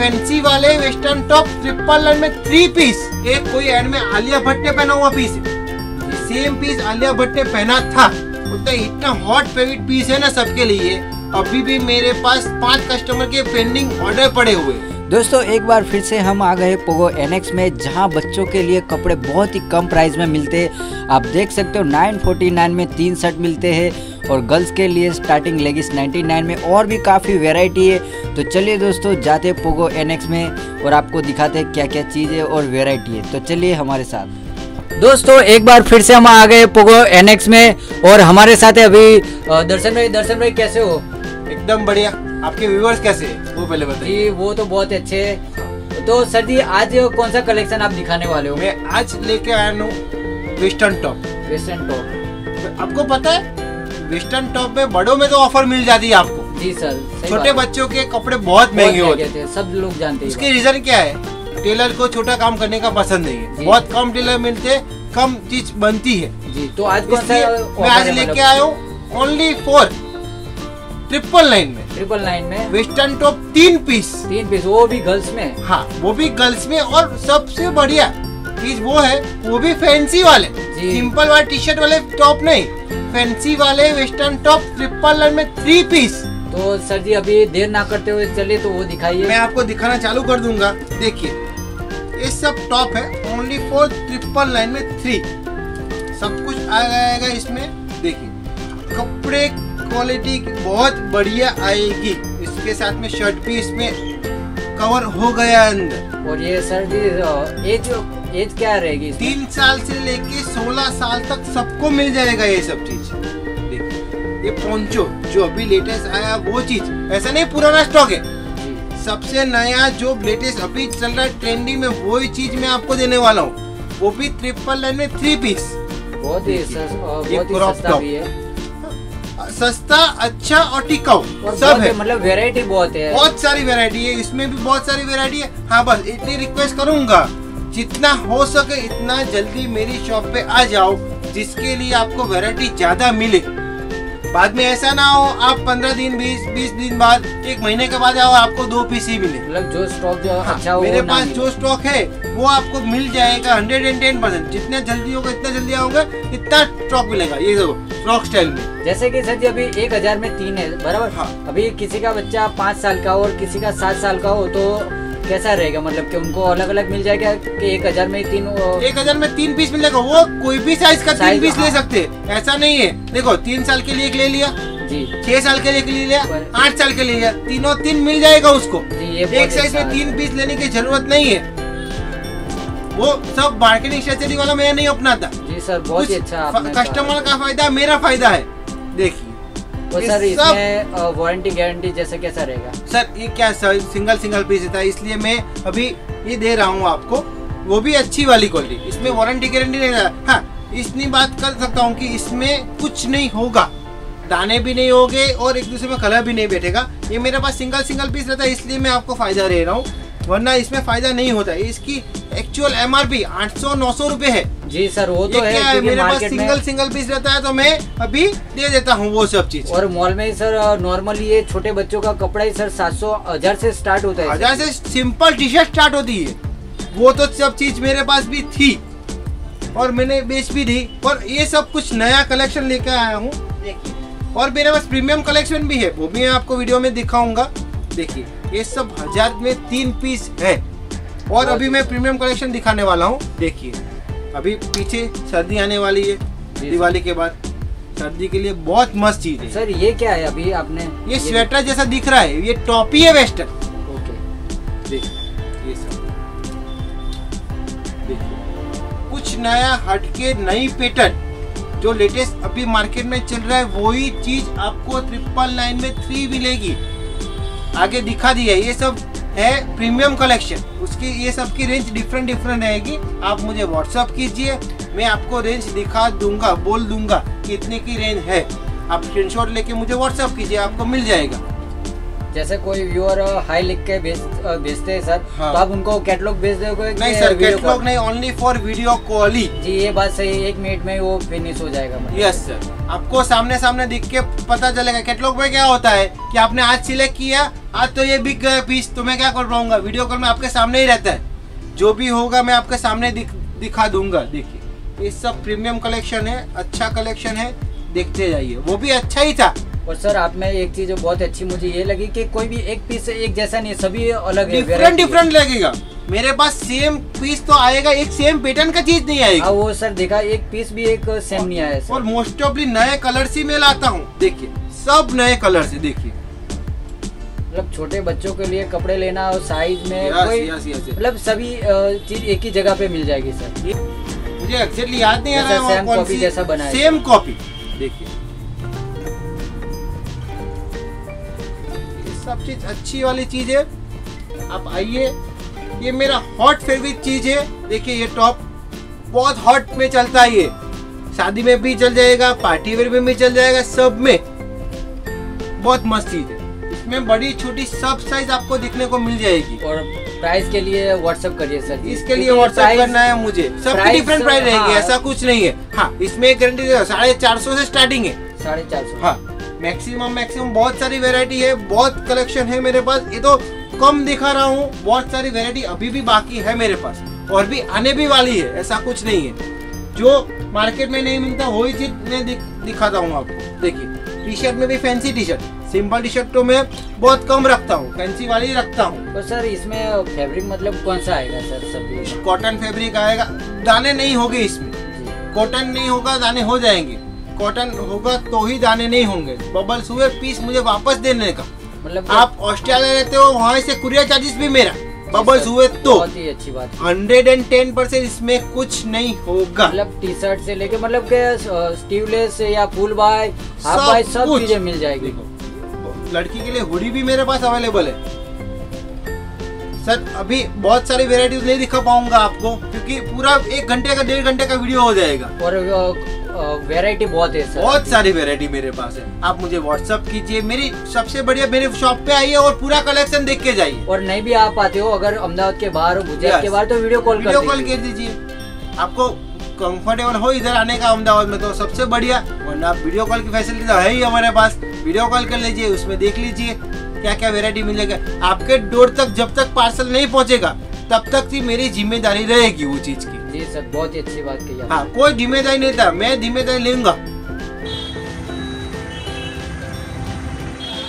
Fancy वाले western top triple line में three piece एक कोई एड में आलिया भट्ट ने पहना हुआ piece same piece Alia Bhatt ने पहना था। उतना इतना हॉट फेवरेट पीस है ना सबके लिए। अभी भी मेरे पास पाँच कस्टमर के पेंडिंग ऑर्डर पड़े हुए दोस्तों, एक बार फिर से हम आ गए पोगो एनएक्स में, जहाँ बच्चों के लिए कपड़े बहुत ही कम प्राइस में मिलते हैं। आप देख सकते हो 949 में तीन शर्ट मिलते हैं। और गर्ल्स के लिए स्टार्टिंग लेगिस 99 में और भी काफ़ी वैरायटी है। तो चलिए दोस्तों जाते पोगो एनएक्स में और आपको दिखाते हैं क्या क्या चीज़ है और वेराइटी है। तो चलिए हमारे साथ। दोस्तों एक बार फिर से हम आ गए पोगो एनएक्स में और हमारे साथ है अभी दर्शन भाई दर्शन भाई कैसे हो? एकदम बढ़िया। आपके व्यूवर्स कैसे वो पहले बताइए। जी वो तो बहुत अच्छे है। तो सर जी आज कौन सा कलेक्शन आप दिखाने वाले हो? मैं आज लेके आया हूँ वेस्टर्न टॉप वेस्टर्न टॉप आपको पता है? वेस्टर्न टॉप में बड़ों में तो ऑफ़र मिल जाती है आपको। जी सर छोटे बच्चों के कपड़े बहुत महँगे होते हैं। सब लोग जानते हैं। उसके रीजन क्या है? टेलर को छोटा काम करने का पसंद नहीं है। बहुत कम टेलर मिलते हैं, कम चीज़ बनती है। जी तो आज कौन सा मैं आज लेके? आया हूँ ओनली फोर ट्रिपल लाइन में। ट्रिपल नाइन में। वेस्टर्न टॉप तीन पीस तीन पीस वो भी गर्ल्स में? हाँ वो भी गर्ल्स में और सबसे बढ़िया चीज़ वो है वो भी फैंसी वाले। सिंपल वाले टी शर्ट वाले टॉप नहीं। फैंसी वाले वेस्टर्न टॉप ट्रिपल लाइन में थ्री पीस तो सर जी अभी देर ना करते हुए चलिए तो वो दिखाइए। मैं आपको दिखाना चालू कर दूँगा। देखिए ये सब टॉप है ओनली फॉर ट्रिपल लाइन में थ्री सब कुछ आ जाएगा इसमें देखिए। कपड़े क्वालिटी बहुत बढ़िया आएगी। इसके साथ में शर्ट भी इसमें कवर हो गया अंदर। और ये सर जी एज एज क्या रहेगी तीन साल से लेके सोलह साल तक सबको मिल जाएगा ये सब चीज़। ये पोंचो जो अभी लेटेस्ट आया वो चीज़। ऐसा नहीं पुराना स्टॉक है। सबसे नया जो लेटेस्ट अभी चल रहा है ट्रेंडिंग में वही चीज़ मैं आपको देने वाला हूँ। वो भी ट्रिपल लाइन में थ्री पीस बहुत सस्ता भी है। सस्ता अच्छा और टिकाऊ सब है मतलब वेरायटी बहुत है। बहुत सारी वेरायटी है इसमें भी बहुत सारी वैरायटी है। हाँ बस इतनी रिक्वेस्ट करूँगा। जितना हो सके इतना जल्दी मेरी शॉप पे आ जाओ जिसके लिए आपको वैरायटी ज़्यादा मिले। बाद में ऐसा ना हो आप पंद्रह दिन बीस बीस दिन बाद एक महीने के बाद आओ आपको दो पीस ही मिले। मतलब जो स्टॉक जो हाँ, अच्छा हो मेरे पास जो स्टॉक है वो आपको मिल जाएगा हंड्रेड एंड टेन परसेंट जितना जल्दी होगा इतना जल्दी आओगे इतना स्टॉक मिलेगा। ये देखो स्टॉक स्टाइल में। जैसे कि सर जी अभी एक हज़ार में तीन है बराबर? हाँ। अभी किसी का बच्चा पाँच साल का हो और किसी का सात साल का हो तो कैसा रहेगा? मतलब कि उनको अलग अलग मिल जाएगा कि एक हज़ार में तीन वो- एक हज़ार में तीन पीस मिलेगा वो कोई भी साइज़ का तीन पीस ले हाँ। सकते। ऐसा नहीं है। देखो तीन साल के लिए एक ले लिया। जी। छह साल के लिए एक ले लिया। आठ साल के लिए लिया। तीनों तीन मिल जाएगा उसको। एक साइज़ में अच्छा तीन पीस लेने की ज़रूरत नहीं है। वो सब मार्केटिंग स्ट्रेटेजी वाला मैं नहीं अपनाता। जी सर बहुत ही अच्छा कस्टमर का फ़ायदा मेरा फ़ायदा है। देखिए। तो सर इसमें वारंटी गारंटी जैसे कैसा रहेगा? सर ये क्या सर, सिंगल सिंगल पीस है इसलिए मैं अभी ये दे रहा हूँ आपको। वो भी अच्छी वाली क्वालिटी इसमें वारंटी गारंटी नहीं है हाँ इतनी बात कर सकता हूँ कि इसमें कुछ नहीं होगा। दाने भी नहीं होंगे और एक दूसरे में कलर भी नहीं बैठेगा। ये मेरे पास सिंगल सिंगल पीस रहता है इसलिए मैं आपको फ़ायदा दे रहा हूँ। वरना इसमें फ़ायदा नहीं होता। है इसकी एक्चुअल एम आर पी आठ सौ नौ सौ रूपए है। जी सर वो तो है क्या है? मेरे पास सिंगल सिंगल पीस रहता है तो मैं अभी दे देता हूँ वो सब चीज़। और मॉल में सर नॉर्मली ये छोटे बच्चों का कपड़ा ही सर सात सौ हज़ार से स्टार्ट होता है हज़ार से सिंपल टी शर्ट स्टार्ट होती है। वो तो सब चीज़ मेरे पास भी थी और मैंने बेच भी दी। और ये सब कुछ नया कलेक्शन लेकर आया हूँ। देखिए। और मेरे पास प्रीमियम कलेक्शन भी है। वो भी मैं आपको वीडियो में दिखाऊँगा। देखिए। ये सब हज़ार में तीन पीस है। और अभी मैं प्रीमियम कलेक्शन दिखाने वाला हूँ। देखिए अभी पीछे सर्दी आने वाली है दिवाली के बाद। सर्दी के लिए बहुत मस्त चीज़ है। सर ये क्या है? अभी आपने ये स्वेटर जैसा दिख रहा है। ये टॉपी है वेस्टर्न। ओके। देखिए ये सब। देखिए कुछ नया हटके नई पैटर्न जो लेटेस्ट अभी मार्केट में चल रहा है वही चीज़ आपको ट्रिपल नाइन में थ्री मिलेगी। आगे दिखा दिया ये सब है प्रीमियम कलेक्शन उसकी ये सब की रेंज डिफरेंट डिफरेंट रहेगी। आप मुझे व्हाट्सअप कीजिए। मैं आपको रेंज दिखा दूँगा, बोल दूँगा कि इतने की रेंज है। आप स्क्रीनशॉट लेके मुझे व्हाट्सअप कीजिए, आपको मिल जाएगा। जैसे कोई व्यूअर हाई लिख के भेज भेजते हैं सर हाँ। तो आप उनको कैटलॉग भेज दोगे नहीं सर कैटलॉग नहीं ओनली फॉर वीडियो कॉल ही जी ये बात सही एक मिनट में वो फिनिश हो जाएगा मतलब। यस सर आपको सामने सामने दिख के पता चलेगा कैटलॉग में क्या होता है कि आपने आज सिलेक्ट किया आज तो ये बिक गया पीस तो मैं क्या कर पाऊँगा वीडियो कॉल में आपके सामने ही रहता है। जो भी होगा मैं आपके सामने दिख, दिखा दूँगा देखिए। ये सब प्रीमियम कलेक्शन है अच्छा कलेक्शन है देखते जाइए। वो भी अच्छा ही था। और सर आप में एक चीज़ बहुत अच्छी मुझे ये लगी कि कोई भी एक पीस एक जैसा नहीं सभी अलग है डिफरेंट डिफरेंट लगेगा। मेरे पास सेम पीस तो आएगा एक सेम पैटर्न का चीज़ नहीं हाँ आएगी वो सर देखा एक पीस भी एक सेम नहीं आया और मोस्ट ऑफली नए कलर्स ही मैं लाता हूँ। देखिए सब नए कलर्स है देखिए। मतलब छोटे बच्चों के लिए कपड़े लेना और साइज़ में मतलब सभी चीज़ एक ही जगह पे मिल जाएगी सर। मुझे एक्जेक्टली याद नहीं आ रहा है जैसा वो same कौन copy सी जैसा बना है। सेम कॉपी देखिए। सब चीज़ अच्छी वाली चीज़ है। आप आइए। ये मेरा हॉट फेवरेट चीज़ है। देखिए ये टॉप बहुत हॉट में चलता है ये। शादी में भी चल जाएगा पार्टी वेयर में भी चल जाएगा सब में। बहुत मस्त चीज़ है। इसमें बड़ी छोटी सब साइज़ आपको देखने को मिल जाएगी। और प्राइस के लिए व्हाट्सअप करिए सर इसके लिए व्हाट्सएप करना है मुझे। price, डिफरेंट प्राइस रहेगी हाँ। ऐसा कुछ नहीं है। हाँ इसमें गारंटी साढ़े चार सौ से स्टार्टिंग है। साढ़े चार सौ। हाँ। मैक्सिमम मैक्सिमम बहुत सारी वेरायटी है बहुत कलेक्शन है मेरे पास। ये तो कम दिखा रहा हूँ बहुत सारी वेरायटी अभी भी बाकी है मेरे पास। और भी आने भी वाली है ऐसा कुछ नहीं है। जो मार्केट में नहीं मिलता वही चीज़ मैं दिख, दिखाता हूँ आपको। देखिए टी शर्ट में भी fancy T shirt simple T shirt तो मैं बहुत कम रखता हूँ फैंसी वाली रखता हूँ। तो सर इसमें फैब्रिक मतलब कौन सा आएगा सर सब कॉटन फैब्रिक आएगा दाने नहीं होंगे इसमें। कॉटन नहीं होगा दाने हो जाएँगे। कॉटन होगा तो ही दाने नहीं होंगे। बबल्स हुए पीस मुझे वापस देने का। मतलब आप ऑस्ट्रेलिया रहते हो वहाँ से कुरियर चार्जेस भी मेरा। बबल्स हुए तो। बहुत ही अच्छी बात। हंड्रेड एंड टेन परसेंट इसमें कुछ नहीं होगा। मतलब टी शर्ट से लेके मतलब के स्टीवलेस या फुल बाय हाफ़ सब बाय सब चीज़ें मिल जाएगी। लड़की के लिए हुडी भी मेरे पास अवेलेबल है। सर अभी बहुत सारी वेराइटीज नहीं दिखा पाऊँगा आपको क्योंकि पूरा एक घंटे का डेढ़ घंटे का वीडियो हो जाएगा। और वैरायटी बहुत है सर बहुत सारी वेरायटी मेरे पास है। आप मुझे व्हाट्सअप कीजिए मेरी सबसे बढ़िया मेरे शॉप पे आइए और पूरा कलेक्शन देख के जाइए। और नहीं भी आप आते हो अगर अहमदाबाद के बाहर हो गुजरात के बाहर तो वीडियो कॉल वीडियो कर कॉल दीजिए। कर दीजिए। आपको कंफर्टेबल हो इधर आने का अहमदाबाद में तो सबसे बढ़िया वरना वीडियो कॉल की फैसिलिटी तो है ही हमारे पास। वीडियो कॉल कर लीजिए उसमें देख लीजिए क्या क्या वेरायटी मिलेगा। आपके डोर तक जब तक पार्सल नहीं पहुँचेगा तब तक की मेरी ज़िम्मेदारी रहेगी वो चीज़ की। जी सर बहुत ही अच्छी बात कही हाँ कोई ज़िम्मेदारी नहीं था, मैं ज़िम्मेदारी लूँगा।